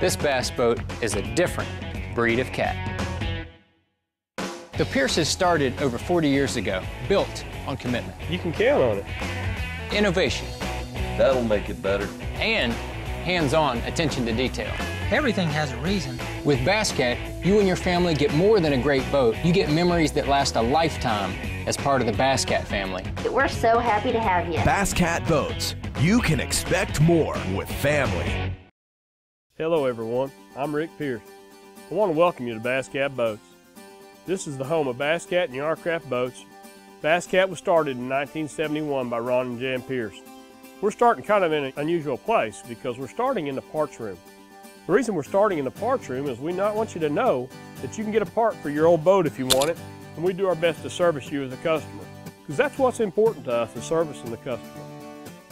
This bass boat is a different breed of cat. The Pierces started over 40 years ago, built on commitment. You can count on it. Innovation. That'll make it better. And hands-on attention to detail. Everything has a reason. With Bass Cat, you and your family get more than a great boat. You get memories that last a lifetime as part of the Bass Cat family. We're so happy to have you. Bass Cat Boats. You can expect more with family. Hello everyone, I'm Rick Pierce. I want to welcome you to Bass Cat Boats. This is the home of Bass Cat and Yar-Craft Boats. Bass Cat was started in 1971 by Ron and Jan Pierce. We're starting kind of in an unusual place because we're starting in the parts room. The reason we're starting in the parts room is we not want you to know that you can get a part for your old boat if you want it, and we do our best to service you as a customer. Because that's what's important to us, is servicing the customer.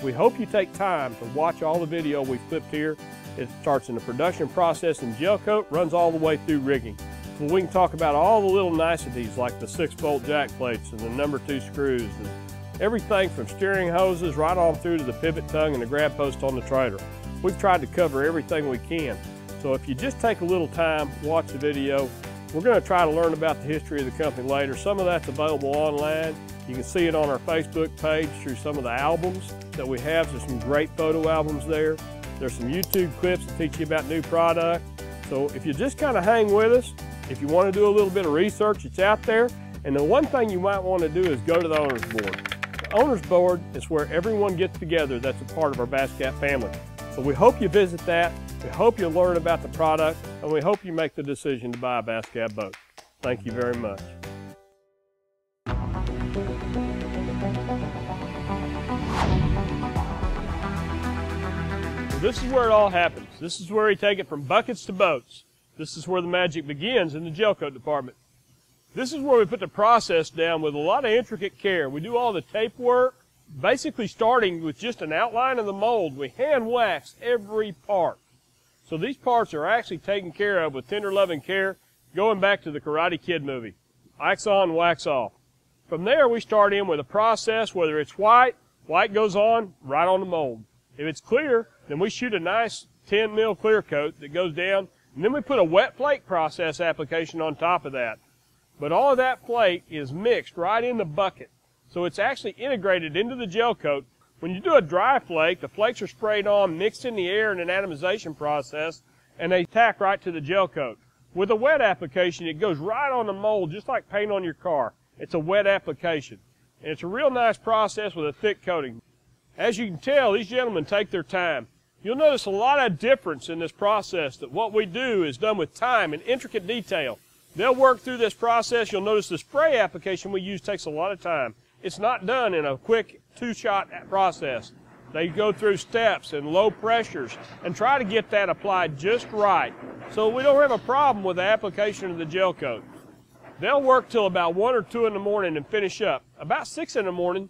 We hope you take time to watch all the video we've clipped here. It starts in the production process in gel coat, runs all the way through rigging. We can talk about all the little niceties like the six bolt jack plates and the number two screws and everything from steering hoses right on through to the pivot tongue and the grab post on the trailer. We've tried to cover everything we can. So if you just take a little time, watch the video, we're going to try to learn about the history of the company later. Some of that's available online. You can see it on our Facebook page through some of the albums that we have. There's some great photo albums there. There's some YouTube clips to teach you about new product. So if you just kind of hang with us, if you want to do a little bit of research, it's out there. And the one thing you might want to do is go to the owner's board. The owner's board is where everyone gets together that's a part of our Bass Cat family. So we hope you visit that. We hope you learn about the product, and we hope you make the decision to buy a Bass Cat boat. Thank you very much. This is where it all happens. This is where we take it from buckets to boats. This is where the magic begins in the gel coat department. This is where we put the process down with a lot of intricate care. We do all the tape work, basically starting with just an outline of the mold, we hand wax every part. So these parts are actually taken care of with tender loving care, going back to the Karate Kid movie. Wax on, wax off. From there, we start in with a process, whether it's white, white goes on, right on the mold. If it's clear, then we shoot a nice 10 mil clear coat that goes down, and then we put a wet flake process application on top of that. But all of that flake is mixed right in the bucket. So it's actually integrated into the gel coat. When you do a dry flake, the flakes are sprayed on, mixed in the air in an atomization process, and they tack right to the gel coat. With a wet application, it goes right on the mold, just like paint on your car. It's a wet application. And it's a real nice process with a thick coating. As you can tell, these gentlemen take their time. You'll notice a lot of difference in this process that what we do is done with time and intricate detail. They'll work through this process. You'll notice the spray application we use takes a lot of time. It's not done in a quick two-shot process. They go through steps and low pressures and try to get that applied just right so we don't have a problem with the application of the gel coat. They'll work till about 1 or 2 in the morning and finish up. About 6 in the morning,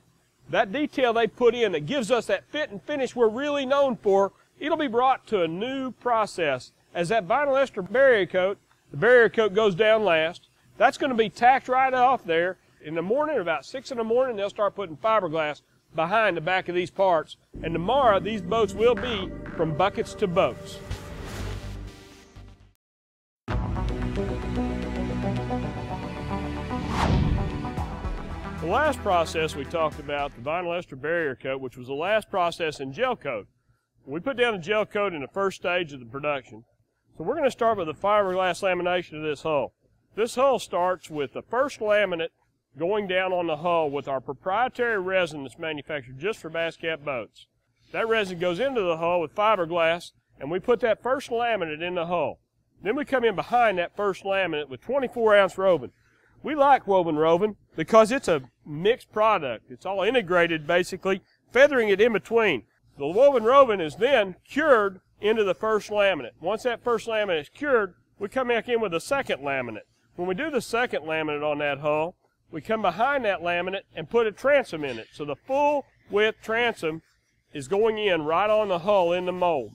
that detail they put in that gives us that fit and finish we're really known for, it'll be brought to a new process. As that vinyl ester barrier coat, the barrier coat goes down last. That's going to be tacked right off there in the morning, about 6 in the morning, they'll start putting fiberglass behind the back of these parts. And tomorrow, these boats will be from buckets to boats. The last process we talked about, the vinyl ester barrier coat, which was the last process in gel coat. We put down the gel coat in the first stage of the production. So we're going to start with the fiberglass lamination of this hull. This hull starts with the first laminate going down on the hull with our proprietary resin that's manufactured just for Bass Cat boats. That resin goes into the hull with fiberglass, and we put that first laminate in the hull. Then we come in behind that first laminate with 24 ounce roving. We like woven roving because it's a mixed product. It's all integrated basically, feathering it in between. The woven roving is then cured into the first laminate. Once that first laminate is cured, we come back in with a second laminate. When we do the second laminate on that hull, we come behind that laminate and put a transom in it. So the full width transom is going in right on the hull in the mold.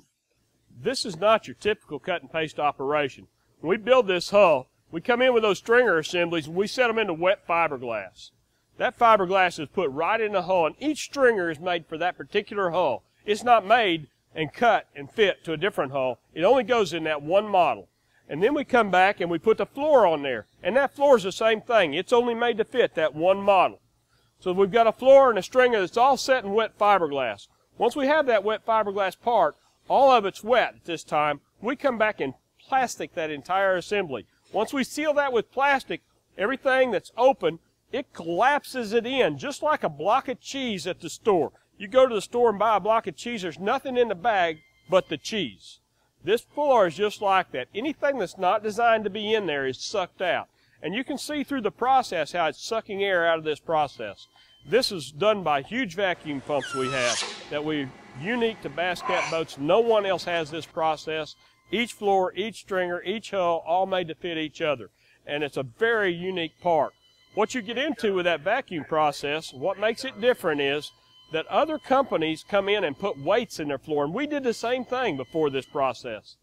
This is not your typical cut and paste operation. When we build this hull, we come in with those stringer assemblies and we set them into wet fiberglass. That fiberglass is put right in the hull and each stringer is made for that particular hull. It's not made and cut and fit to a different hull. It only goes in that one model. And then we come back and we put the floor on there. And that floor is the same thing. It's only made to fit that one model. So we've got a floor and a stringer that's all set in wet fiberglass. Once we have that wet fiberglass part, all of it's wet at this time, we come back and plastic that entire assembly. Once we seal that with plastic, everything that's open, it collapses it in, just like a block of cheese at the store. You go to the store and buy a block of cheese, there's nothing in the bag but the cheese. This floor is just like that. Anything that's not designed to be in there is sucked out. And you can see through the process how it's sucking air out of this process. This is done by huge vacuum pumps we have that we unique to Bass Cat boats. No one else has this process. Each floor, each stringer, each hull, all made to fit each other. And it's a very unique part. What you get into with that vacuum process, what makes it different is that other companies come in and put weights in their floor, and we did the same thing before this process.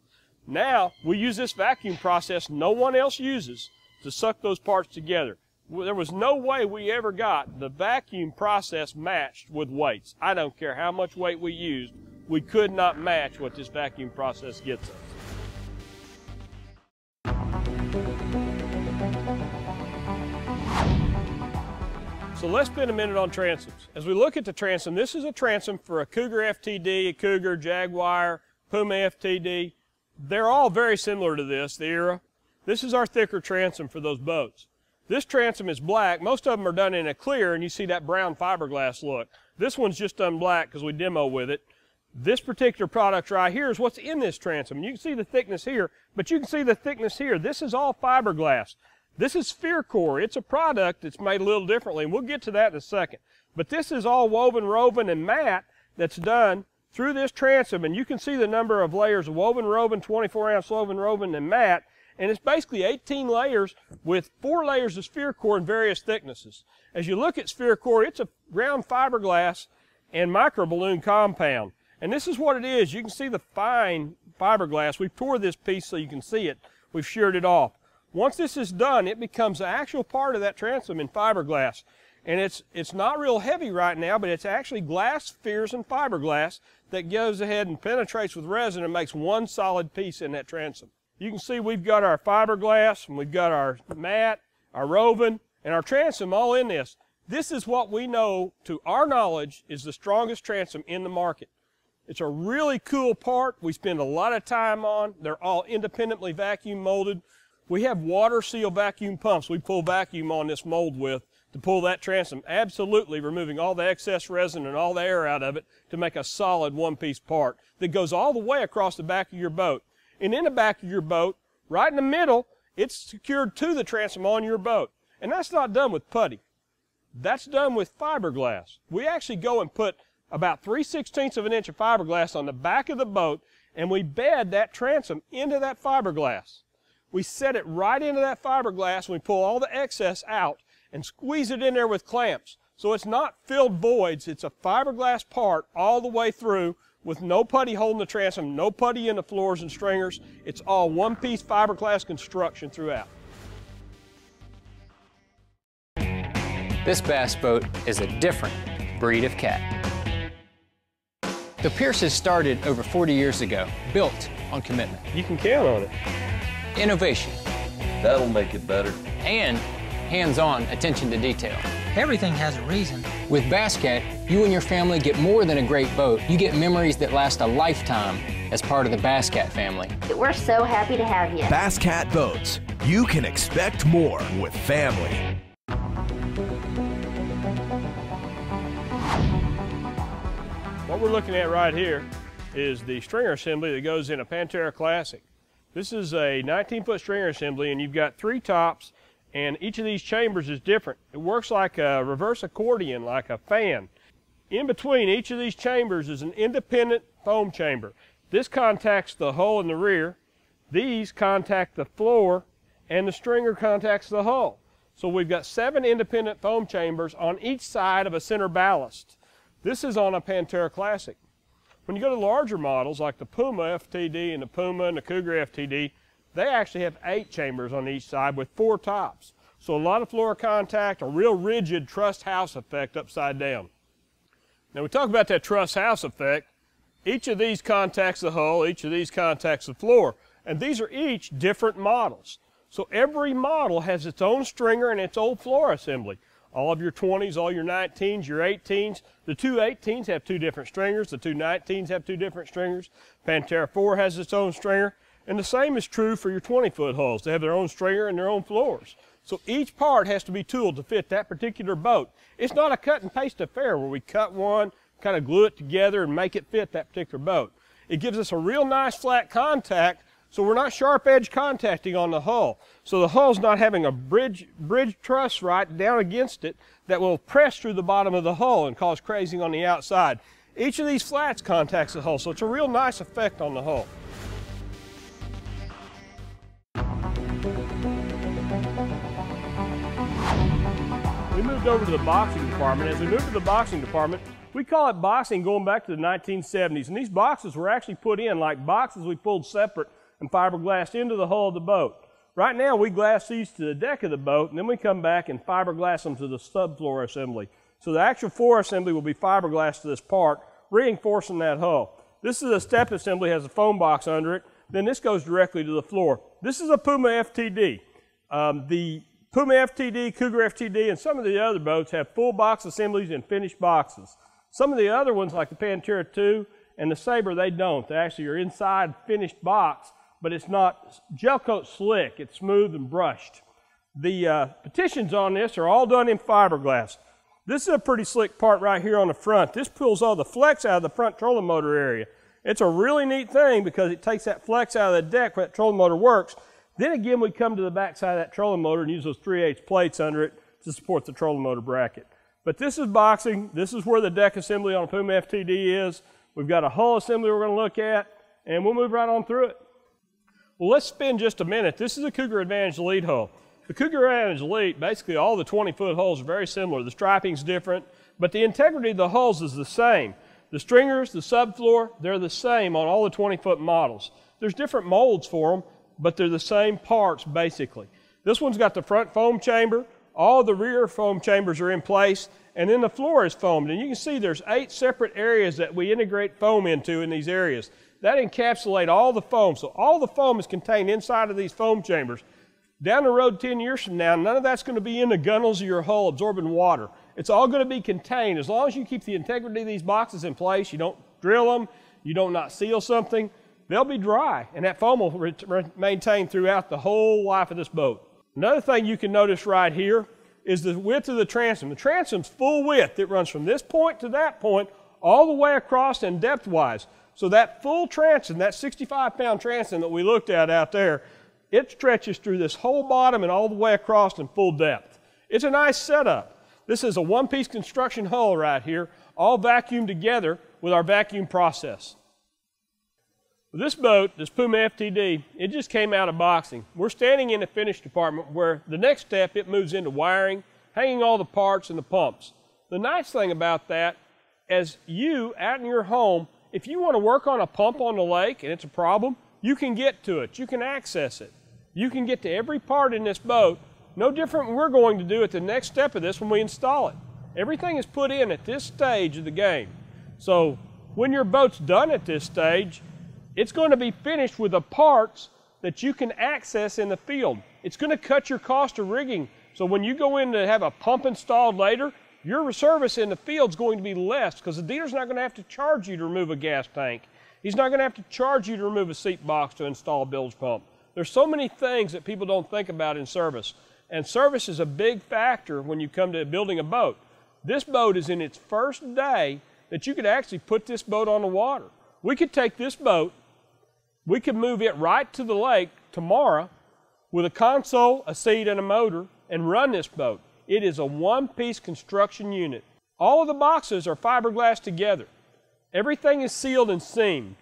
Now, we use this vacuum process no one else uses to suck those parts together. There was no way we ever got the vacuum process matched with weights. I don't care how much weight we used, we could not match what this vacuum process gets us. So let's spend a minute on transoms. As we look at the transom, this is a transom for a Cougar FTD, a Cougar, Jaguar, Puma FTD. They're all very similar to this, the Eyra. This is our thicker transom for those boats. This transom is black. Most of them are done in a clear, and you see that brown fiberglass look. This one's just done black because we demo with it. This particular product right here is what's in this transom. You can see the thickness here, but you can see the thickness here. This is all fiberglass. This is Core. It's a product that's made a little differently, and we'll get to that in a second. But this is all woven, woven, and matte that's done through this transom, and you can see the number of layers of woven, woven, 24 ounce woven, woven, and matte, and it's basically 18 layers with four layers of sphere Core in various thicknesses. As you look at sphere Core, it's a round fiberglass and microballoon compound. And this is what it is. You can see the fine fiberglass. We tore this piece so you can see it. We've sheared it off. Once this is done, it becomes an actual part of that transom in fiberglass. And it's, it's not real heavy right now, but it's actually glass spheres and fiberglass that goes ahead and penetrates with resin and makes one solid piece in that transom. You can see we've got our fiberglass and we've got our mat, our roving, and our transom all in this. This is what we know, to our knowledge, is the strongest transom in the market. It's a really cool part we spend a lot of time on. They're all independently vacuum molded. We have water seal vacuum pumps we pull vacuum on this mold with to pull that transom, absolutely removing all the excess resin and all the air out of it to make a solid one-piece part that goes all the way across the back of your boat. And in the back of your boat, right in the middle, it's secured to the transom on your boat. And that's not done with putty. That's done with fiberglass. We actually go and put about 3 16ths of an inch of fiberglass on the back of the boat and we bed that transom into that fiberglass we set it right into that fiberglass and we pull all the excess out and squeeze it in there with clamps. So it's not filled voids, it's a fiberglass part all the way through with no putty holding the transom, no putty in the floors and stringers. It's all one piece fiberglass construction throughout. This bass boat is a different breed of cat. The Pierces started over 40 years ago, built on commitment. You can count on it innovation. That'll make it better. And hands-on attention to detail. Everything has a reason. With Bass Cat, you and your family get more than a great boat. You get memories that last a lifetime as part of the Bass Cat family. We're so happy to have you. Bass Cat Boats. You can expect more with family. What we're looking at right here is the stringer assembly that goes in a Pantera Classic. This is a 19 foot stringer assembly and you've got three tops and each of these chambers is different. It works like a reverse accordion, like a fan. In between each of these chambers is an independent foam chamber. This contacts the hull in the rear. These contact the floor and the stringer contacts the hull. So we've got seven independent foam chambers on each side of a center ballast. This is on a Pantera Classic. When you go to larger models like the Puma FTD and the Puma and the Cougar FTD, they actually have eight chambers on each side with four tops. So a lot of floor contact, a real rigid truss house effect upside down. Now we talk about that truss house effect. Each of these contacts the hull, each of these contacts the floor. And these are each different models. So every model has its own stringer and its own floor assembly. All of your 20s, all your 19s, your 18s. The two 18s have two different stringers. The two 19s have two different stringers. Pantera 4 has its own stringer. And the same is true for your 20 foot hulls. They have their own stringer and their own floors. So each part has to be tooled to fit that particular boat. It's not a cut and paste affair where we cut one, kind of glue it together and make it fit that particular boat. It gives us a real nice flat contact so we're not sharp edge contacting on the hull. So the hull's not having a bridge, bridge truss right down against it that will press through the bottom of the hull and cause crazing on the outside. Each of these flats contacts the hull, so it's a real nice effect on the hull. We moved over to the boxing department. As we moved to the boxing department, we call it boxing going back to the 1970s. And these boxes were actually put in like boxes we pulled separate and fiberglass into the hull of the boat. Right now, we glass these to the deck of the boat, and then we come back and fiberglass them to the subfloor assembly. So the actual floor assembly will be fiberglass to this part, reinforcing that hull. This is a step assembly, has a foam box under it. Then this goes directly to the floor. This is a Puma FTD. Um, the Puma FTD, Cougar FTD, and some of the other boats have full box assemblies and finished boxes. Some of the other ones, like the Pantera 2 and the Sabre, they don't. They actually are inside finished box but it's not gel coat slick. It's smooth and brushed. The uh, petitions on this are all done in fiberglass. This is a pretty slick part right here on the front. This pulls all the flex out of the front trolling motor area. It's a really neat thing because it takes that flex out of the deck where that trolling motor works. Then again, we come to the back side of that trolling motor and use those 3 8 plates under it to support the trolling motor bracket. But this is boxing. This is where the deck assembly on a Puma FTD is. We've got a hull assembly we're going to look at, and we'll move right on through it. Well, let's spend just a minute. This is a Cougar Advantage Elite hull. The Cougar Advantage Elite, basically all the 20-foot hulls are very similar. The striping's different, but the integrity of the hulls is the same. The stringers, the subfloor, they're the same on all the 20-foot models. There's different molds for them, but they're the same parts basically. This one's got the front foam chamber. All the rear foam chambers are in place, and then the floor is foamed. And you can see there's eight separate areas that we integrate foam into in these areas that encapsulate all the foam. So all the foam is contained inside of these foam chambers. Down the road 10 years from now, none of that's going to be in the gunnels of your hull absorbing water. It's all going to be contained. As long as you keep the integrity of these boxes in place, you don't drill them, you don't not seal something, they'll be dry, and that foam will maintain throughout the whole life of this boat. Another thing you can notice right here is the width of the transom. The transom's full width. It runs from this point to that point all the way across and depth-wise. So that full transom, that 65 pound transom that we looked at out there, it stretches through this whole bottom and all the way across in full depth. It's a nice setup. This is a one piece construction hull right here, all vacuumed together with our vacuum process. This boat, this Puma FTD, it just came out of boxing. We're standing in the finish department where the next step it moves into wiring, hanging all the parts and the pumps. The nice thing about that, as you out in your home if you want to work on a pump on the lake and it's a problem, you can get to it. You can access it. You can get to every part in this boat. No different than we're going to do at the next step of this when we install it. Everything is put in at this stage of the game. So when your boat's done at this stage, it's going to be finished with the parts that you can access in the field. It's going to cut your cost of rigging. So when you go in to have a pump installed later, your service in the field is going to be less because the dealer's not going to have to charge you to remove a gas tank. He's not going to have to charge you to remove a seat box to install a bilge pump. There's so many things that people don't think about in service. And service is a big factor when you come to building a boat. This boat is in its first day that you could actually put this boat on the water. We could take this boat, we could move it right to the lake tomorrow with a console, a seat, and a motor and run this boat. It is a one-piece construction unit. All of the boxes are fiberglass together. Everything is sealed and seamed.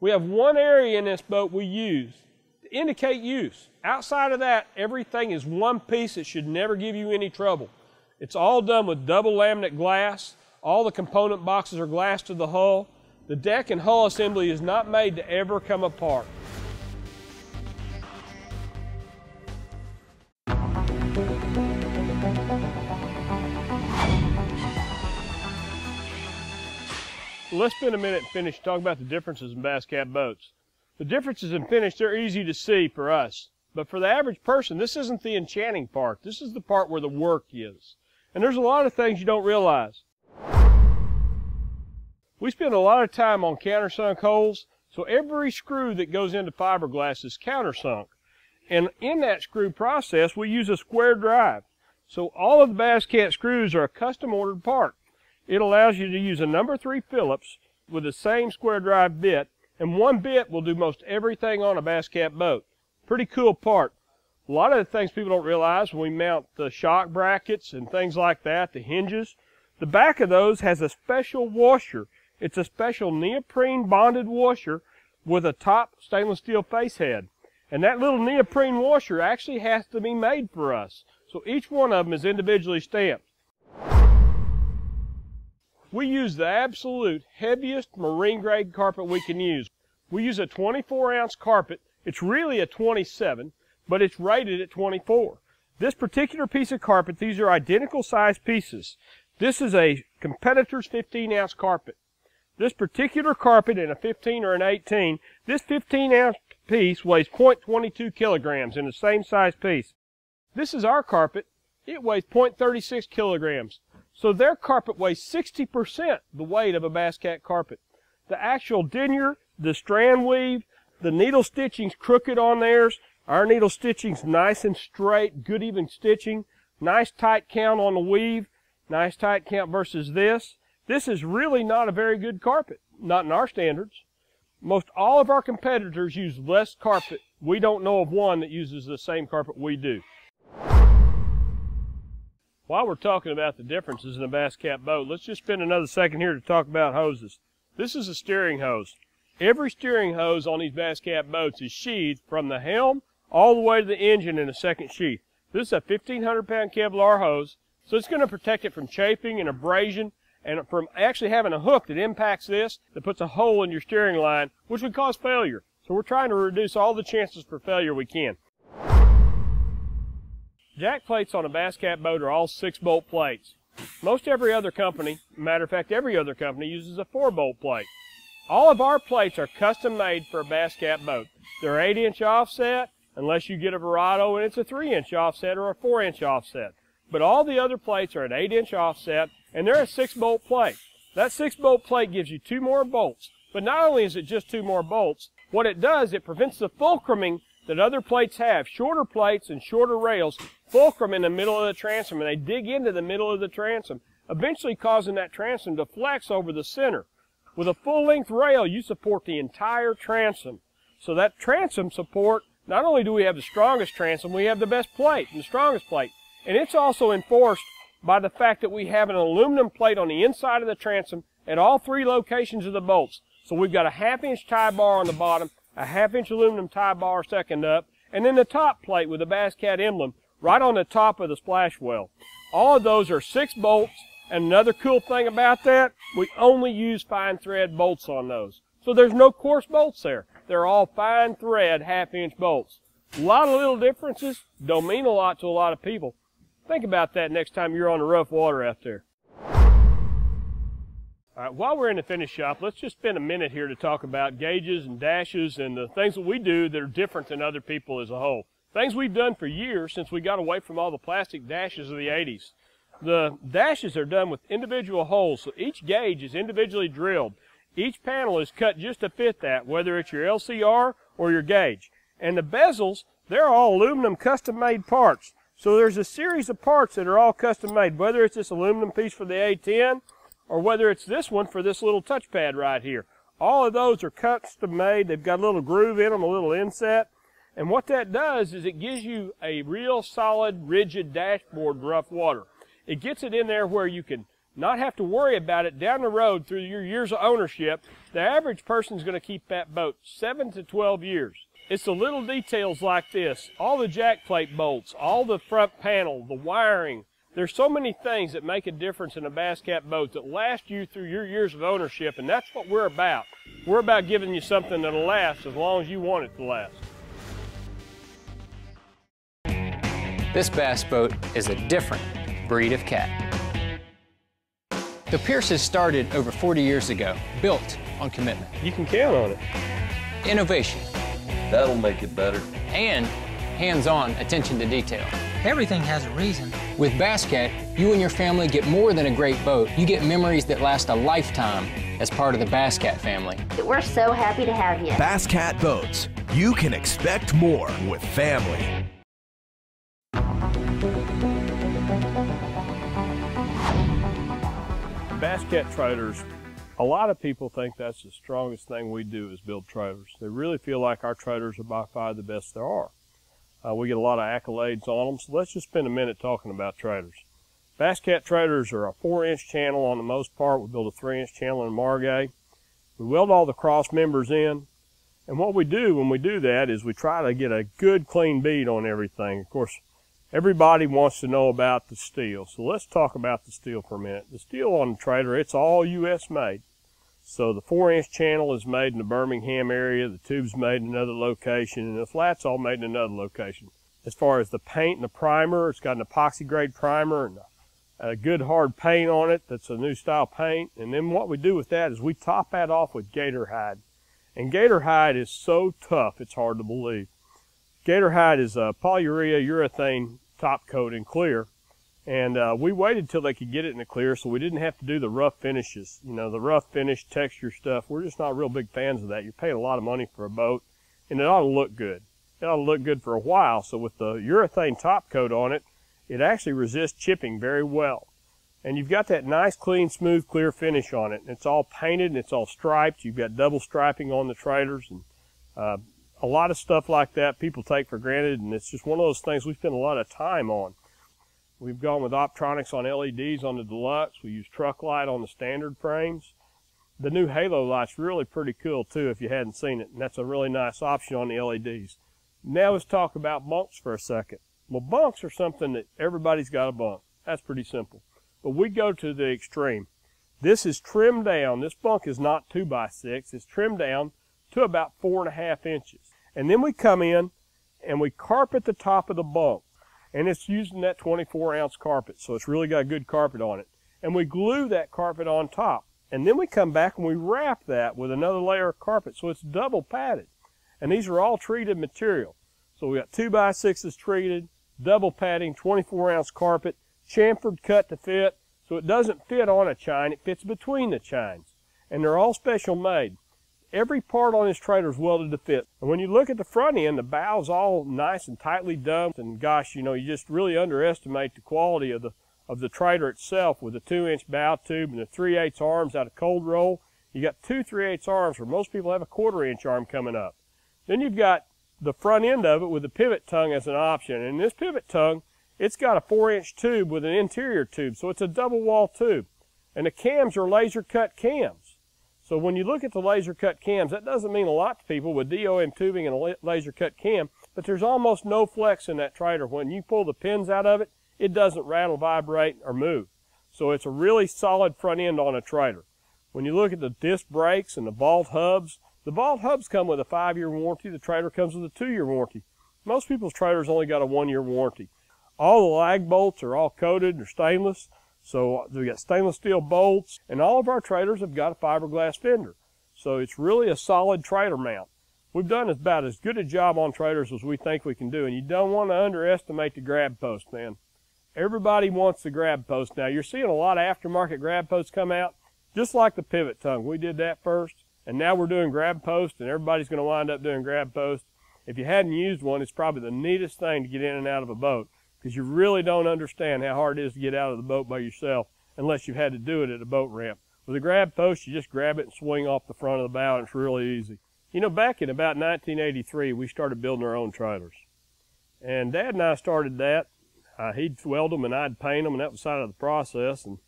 We have one area in this boat we use to indicate use. Outside of that, everything is one piece that should never give you any trouble. It's all done with double laminate glass. All the component boxes are glass to the hull. The deck and hull assembly is not made to ever come apart. Let's spend a minute and finish talking about the differences in Bass Cat boats. The differences in finish, they're easy to see for us. But for the average person, this isn't the enchanting part. This is the part where the work is. And there's a lot of things you don't realize. We spend a lot of time on countersunk holes, so every screw that goes into fiberglass is countersunk. And in that screw process, we use a square drive. So all of the Bass Cat screws are a custom ordered part. It allows you to use a number three Phillips with the same square drive bit, and one bit will do most everything on a Bass Cat boat. Pretty cool part. A lot of the things people don't realize when we mount the shock brackets and things like that, the hinges, the back of those has a special washer. It's a special neoprene bonded washer with a top stainless steel face head. And that little neoprene washer actually has to be made for us. So each one of them is individually stamped. We use the absolute heaviest marine grade carpet we can use. We use a 24 ounce carpet. It's really a 27, but it's rated at 24. This particular piece of carpet, these are identical size pieces. This is a competitor's 15 ounce carpet. This particular carpet in a 15 or an 18, this 15 ounce piece weighs 0.22 kilograms in the same size piece. This is our carpet. It weighs 0.36 kilograms. So their carpet weighs 60% the weight of a Bass Cat carpet. The actual denier, the strand weave, the needle stitching's crooked on theirs. Our needle stitching's nice and straight, good even stitching. Nice tight count on the weave. Nice tight count versus this. This is really not a very good carpet, not in our standards. Most all of our competitors use less carpet. We don't know of one that uses the same carpet we do. While we're talking about the differences in a Bass Cat boat, let's just spend another second here to talk about hoses. This is a steering hose. Every steering hose on these Bass Cat boats is sheathed from the helm all the way to the engine in a second sheath. This is a 1500 pound Kevlar hose, so it's going to protect it from chafing and abrasion and from actually having a hook that impacts this that puts a hole in your steering line, which would cause failure. So we're trying to reduce all the chances for failure we can. Jack plates on a Bass Cat boat are all six bolt plates. Most every other company, matter of fact every other company uses a four bolt plate. All of our plates are custom made for a Bass Cat boat. They're 8 inch offset, unless you get a Verado and it's a 3 inch offset or a 4 inch offset. But all the other plates are an 8 inch offset and they're a 6 bolt plate. That 6 bolt plate gives you two more bolts. But not only is it just two more bolts, what it does, it prevents the fulcruming that other plates have. Shorter plates and shorter rails fulcrum in the middle of the transom and they dig into the middle of the transom, eventually causing that transom to flex over the center. With a full length rail, you support the entire transom. So that transom support, not only do we have the strongest transom, we have the best plate and the strongest plate. And it's also enforced by the fact that we have an aluminum plate on the inside of the transom at all three locations of the bolts. So we've got a half inch tie bar on the bottom, a half inch aluminum tie bar second up, and then the top plate with the Bass Cat emblem right on the top of the splash well. All of those are six bolts, and another cool thing about that, we only use fine thread bolts on those. So there's no coarse bolts there. They're all fine thread half inch bolts. A lot of little differences don't mean a lot to a lot of people, Think about that next time you're on the rough water out there. Right, while we're in the finish shop, let's just spend a minute here to talk about gauges and dashes and the things that we do that are different than other people as a whole. Things we've done for years since we got away from all the plastic dashes of the 80s. The dashes are done with individual holes, so each gauge is individually drilled. Each panel is cut just to fit that, whether it's your LCR or your gauge. And the bezels, they're all aluminum custom made parts. So there's a series of parts that are all custom made, whether it's this aluminum piece for the A10 or whether it's this one for this little touchpad right here. All of those are custom made. They've got a little groove in them, a little inset. And what that does is it gives you a real solid, rigid dashboard rough water. It gets it in there where you can not have to worry about it down the road through your years of ownership. The average person's going to keep that boat 7 to 12 years. It's the little details like this, all the jack plate bolts, all the front panel, the wiring. There's so many things that make a difference in a Bass Cat boat that last you through your years of ownership, and that's what we're about. We're about giving you something that'll last as long as you want it to last. This bass boat is a different breed of cat. The Pierces started over 40 years ago, built on commitment. You can count on it. Innovation. That'll make it better. And hands-on attention to detail. Everything has a reason. With Bass Cat, you and your family get more than a great boat. You get memories that last a lifetime as part of the Bass Cat family. We're so happy to have you. Bass Cat Boats. You can expect more with family. Bass Cat trailers, a lot of people think that's the strongest thing we do is build trailers. They really feel like our trailers are by far the best there are. Uh, we get a lot of accolades on them, so let's just spend a minute talking about traders. Bass Cat traders are a four inch channel on the most part. We build a three inch channel in Margay. We weld all the cross members in. And what we do when we do that is we try to get a good clean bead on everything. Of course, Everybody wants to know about the steel. So let's talk about the steel for a minute. The steel on the trader, it's all U.S. made. So the four inch channel is made in the Birmingham area, the tube's made in another location, and the flat's all made in another location. As far as the paint and the primer, it's got an epoxy grade primer and a good hard paint on it that's a new style paint. And then what we do with that is we top that off with gator hide. And gator hide is so tough, it's hard to believe. Gator hide is a polyurea urethane top coat in clear. And uh, we waited till they could get it in the clear so we didn't have to do the rough finishes. You know, the rough finish texture stuff, we're just not real big fans of that. You're paying a lot of money for a boat, and it ought to look good. It ought to look good for a while. So with the urethane top coat on it, it actually resists chipping very well. And you've got that nice, clean, smooth, clear finish on it. It's all painted and it's all striped. You've got double striping on the trailers and uh, a lot of stuff like that people take for granted, and it's just one of those things we spend a lot of time on. We've gone with optronics on LEDs on the deluxe. We use Truck-Lite on the standard frames. The new halo light's really pretty cool too if you hadn't seen it, and that's a really nice option on the LEDs. Now let's talk about bunks for a second. Well, bunks are something that everybody's got a bunk. That's pretty simple. But we go to the extreme. This is trimmed down. This bunk is not two by six. It's trimmed down to about four and a half inches. And then we come in and we carpet the top of the bunk. And it's using that 24 ounce carpet. So it's really got good carpet on it. And we glue that carpet on top. And then we come back and we wrap that with another layer of carpet. So it's double padded. And these are all treated material. So we got two by sixes treated, double padding, 24 ounce carpet, chamfered cut to fit. So it doesn't fit on a chine, it fits between the chines. And they're all special made every part on this trailer is welded to fit. And when you look at the front end, the bow's all nice and tightly dumped. And gosh, you know, you just really underestimate the quality of the of the trailer itself with the two inch bow tube and the 3 8 arms out of cold roll. You got two 3 8 arms where most people have a quarter inch arm coming up. Then you've got the front end of it with the pivot tongue as an option. And this pivot tongue, it's got a four inch tube with an interior tube. So it's a double wall tube. And the cams are laser cut cams. So when you look at the laser cut cams, that doesn't mean a lot to people with DOM tubing and a laser cut cam, but there's almost no flex in that trailer. When you pull the pins out of it, it doesn't rattle, vibrate, or move. So it's a really solid front end on a trailer. When you look at the disc brakes and the ball hubs, the ball hubs come with a five-year warranty. The trailer comes with a two-year warranty. Most people's trailers only got a one-year warranty. All the lag bolts are all coated or stainless. So we got stainless steel bolts, and all of our trailers have got a fiberglass fender. So it's really a solid trailer mount. We've done about as good a job on trailers as we think we can do, and you don't want to underestimate the grab post, man. Everybody wants the grab post now. You're seeing a lot of aftermarket grab posts come out, just like the pivot tongue. We did that first, and now we're doing grab post, and everybody's going to wind up doing grab post. If you hadn't used one, it's probably the neatest thing to get in and out of a boat because you really don't understand how hard it is to get out of the boat by yourself unless you've had to do it at a boat ramp. With a grab post, you just grab it and swing off the front of the bow, and it's really easy. You know, back in about 1983, we started building our own trailers. And Dad and I started that. Uh, he'd weld them and I'd paint them, and that was side of the process. And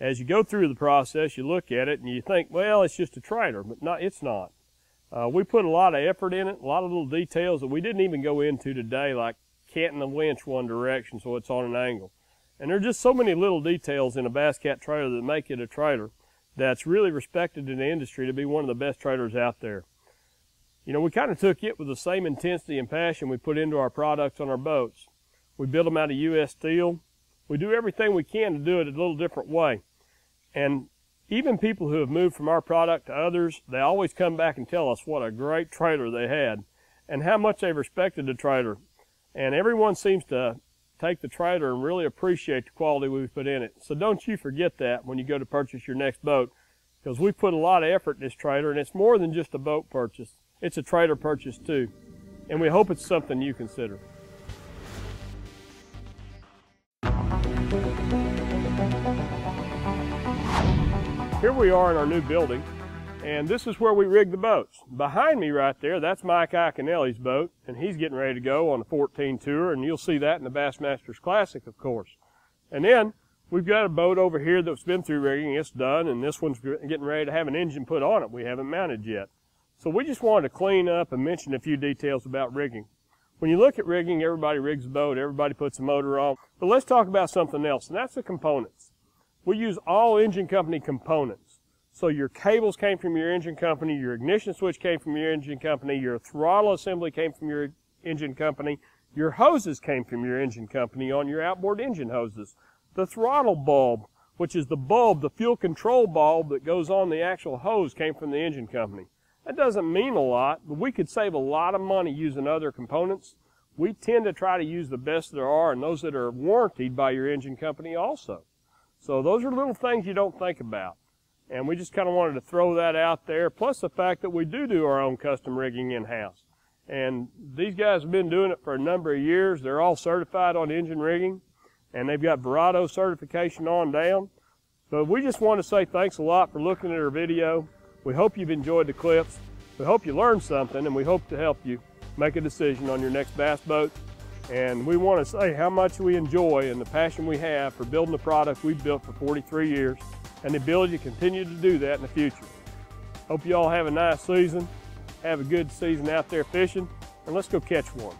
as you go through the process, you look at it and you think, well, it's just a trailer, but not, it's not. Uh, we put a lot of effort in it, a lot of little details that we didn't even go into today, like canting the winch one direction so it's on an angle. And there are just so many little details in a Bass Cat trailer that make it a trailer that's really respected in the industry to be one of the best trailers out there. You know, we kind of took it with the same intensity and passion we put into our products on our boats. We build them out of U.S. steel. We do everything we can to do it a little different way. And even people who have moved from our product to others, they always come back and tell us what a great trailer they had and how much they've respected the trailer. And everyone seems to take the trailer and really appreciate the quality we've put in it. So don't you forget that when you go to purchase your next boat because we put a lot of effort in this trailer and it's more than just a boat purchase. It's a trailer purchase too. And we hope it's something you consider. Here we are in our new building, and this is where we rig the boats. Behind me right there, that's Mike Iaconelli's boat, and he's getting ready to go on a 14 tour, and you'll see that in the Bassmasters Classic, of course. And then we've got a boat over here that's been through rigging, it's done, and this one's getting ready to have an engine put on it. We haven't mounted yet. So we just wanted to clean up and mention a few details about rigging. When you look at rigging, everybody rigs a boat, everybody puts a motor on. But let's talk about something else, and that's the components. We use all engine company components. So your cables came from your engine company, your ignition switch came from your engine company, your throttle assembly came from your engine company, your hoses came from your engine company on your outboard engine hoses. The throttle bulb, which is the bulb, the fuel control bulb that goes on the actual hose came from the engine company. That doesn't mean a lot, but we could save a lot of money using other components. We tend to try to use the best there are and those that are warranted by your engine company also. So those are little things you don't think about. And we just kind of wanted to throw that out there, plus the fact that we do do our own custom rigging in-house. And these guys have been doing it for a number of years. They're all certified on engine rigging, and they've got Verado certification on down. But we just want to say thanks a lot for looking at our video. We hope you've enjoyed the clips. We hope you learned something, and we hope to help you make a decision on your next bass boat. And we want to say how much we enjoy and the passion we have for building the product we've built for 43 years and the ability to continue to do that in the future. Hope you all have a nice season, have a good season out there fishing, and let's go catch one.